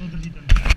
Musisz to